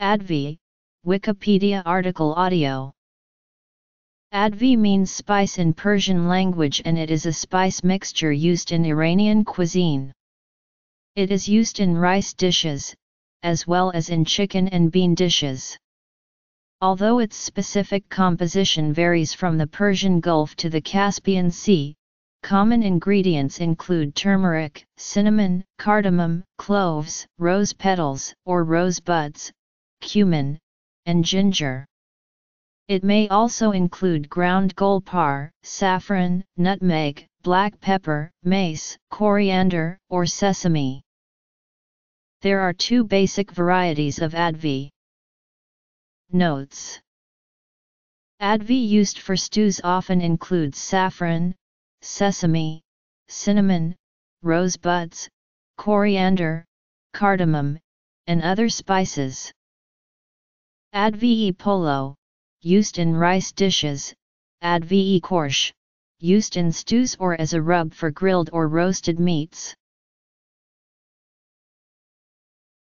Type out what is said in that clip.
Advieh, Wikipedia article audio. Advieh means spice in Persian language and it is a spice mixture used in Iranian cuisine. It is used in rice dishes, as well as in chicken and bean dishes. Although its specific composition varies from the Persian Gulf to the Caspian Sea, common ingredients include turmeric, cinnamon, cardamom, cloves, rose petals or rose buds, cumin, and ginger. It may also include ground golpar, saffron, nutmeg, black pepper, mace, coriander, or sesame. There are two basic varieties of Advieh. Notes Advieh used for stews often includes saffron, sesame, cinnamon, rosebuds, coriander, cardamom, and other spices. Advieh polo, used in rice dishes, Advieh khoresh, used in stews or as a rub for grilled or roasted meats.